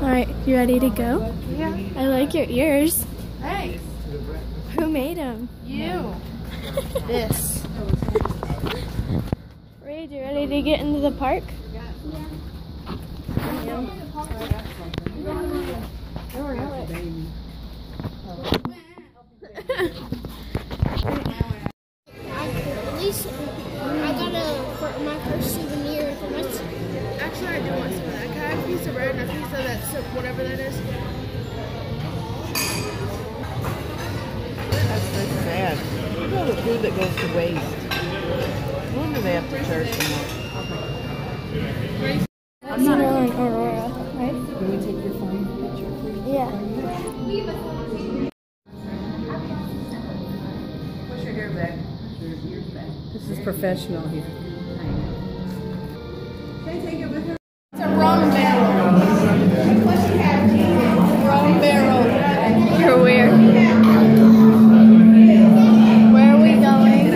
Alright, you ready to go? Yeah. I like your ears. Thanks. Who made them? You. this. Reed, you ready to get into the park? At least I got a my first souvenir for my Actually, I do want some of that. Can have a piece of bread and a piece of that soup, whatever that is? That's so sad. Look at all the food that goes to waste. No wonder they have to charge so much. I'm not in Aurora, right? Can we take your phone picture, please? Yeah. Push your hair back. This is professional here. It's a rum barrel. You're weird. Where are we going?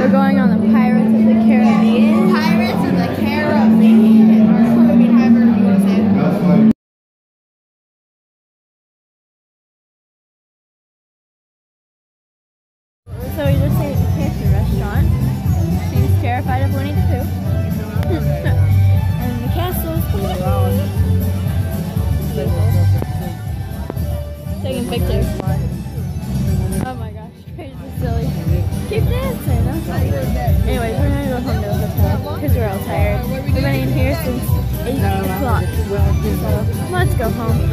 We're going on the Pirates of the Caribbean. Pirates of the Caribbean. Or Caribbean, however you want to say it. So we just ate at the restaurant. She's terrified of Winnie the Pooh. and the castle's taking pictures. Oh my gosh, crazy silly. Keep dancing. That's not Anyways, we're gonna go home to the hotel because we're all tired. We've been in here since 8 o'clock. So let's go home.